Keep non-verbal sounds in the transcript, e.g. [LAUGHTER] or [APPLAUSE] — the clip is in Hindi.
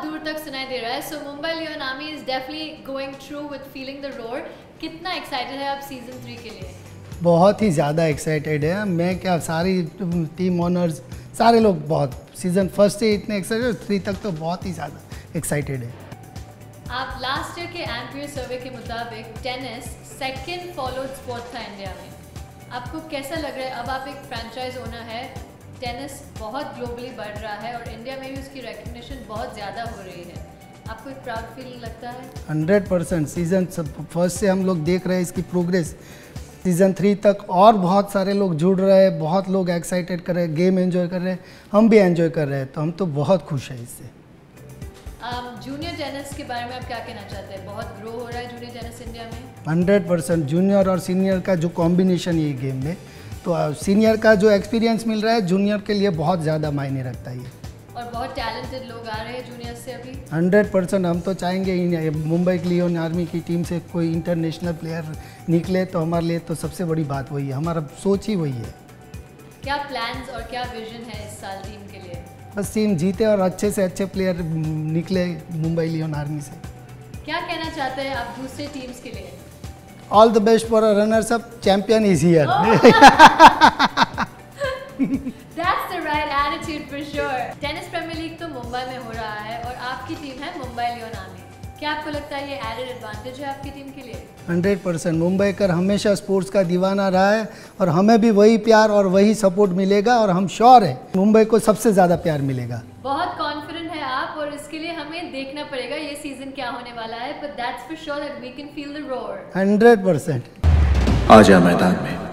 तक सुनाई दे रहा है। So Mumbai Leon army is definitely going through with feeling the road कितना एक्साइटेड है आप सीज़न थ्री के लिए? बहुत ही ज़्यादा एक्साइटेड है। मैं क्या सारी टीम ओनर्स सारे लोग बहुत सीज़न फ़र्स्ट से इतने एक्साइटेड थ्री तक तो बहुत ही ज़्यादा एक्साइटेड है। आप लास्ट ईयर के एम्पियर सर्वे के मुताबिक टेनिस सेकंड फॉलोड स्पोर्ट था इंडिया में। आपको कैसा लग रहा है? अब आप एक फ्रेंचाइज ओनर है टेनिस बहुत ग्लोबली बढ़ रहा है और इंडिया में भी उसकी रिकग्निशन बहुत ज़्यादा हो रही है। आपको एक प्राउड फीलिंग लगता है? हंड्रेड परसेंट सीज़न फ़र्स्ट से हम लोग देख रहे हैं इसकी प्रोग्रेस सीज़न थ्री तक और बहुत सारे लोग जुड़ रहे हैं बहुत लोग एक्साइटेड कर रहे हैं गेम एंजॉय कर रहे हैं हम भी एंजॉय कर रहे हैं तो हम तो बहुत खुश हैं इससे। जूनियर टेनिस के बारे में आप क्या कहना चाहते हैं? बहुत ग्रो हो रहा है जूनियर टेनिस इंडिया में? हंड्रेड परसेंट जूनियर और सीनियर का जो कॉम्बिनेशन ये गेम में तो सीनियर का जो एक्सपीरियंस मिल रहा है जूनियर के लिए बहुत ज़्यादा मायने रखता है ये। और बहुत टैलेंटेड लोग आ रहे हैं जूनियर से अभी। हंड्रेड परसेंट हम तो चाहेंगे ही मुंबई के लियोन आर्मी की टीम से कोई इंटरनेशनल प्लेयर निकले तो हमारे लिए तो सबसे बड़ी बात वही है। हमारा सोच ही वही है। क्या प्लान्स और क्या विजन है इस साल टीम के लिए? बस टीम जीते और अच्छे से अच्छे प्लेयर निकले मुंबई लियोन आर्मी से। क्या कहना चाहते हैं आप दूसरे टीम्स के लिए? All the best for a runners up champion is here. Oh. [LAUGHS] That's the right attitude for sure. Tennis premier league तो मुंबई में हो रहा है और आपकी टीम है मुंबई लियोन आर्मी क्या आपको लगता है ये एडेड एडवांटेज है आपकी टीम के लिए? Hundred percent. मुंबई कर हमेशा स्पोर्ट्स का दीवाना रहा है और हमें भी वही प्यार और वही सपोर्ट मिलेगा और हम श्योर है। मुंबई को सबसे ज़्यादा प्यार मिलेगा। बहुत और इसके लिए हमें देखना पड़ेगा ये सीज़न क्या होने वाला है but that's for sure that we can feel the roar hundred percent आ जा मैदान में।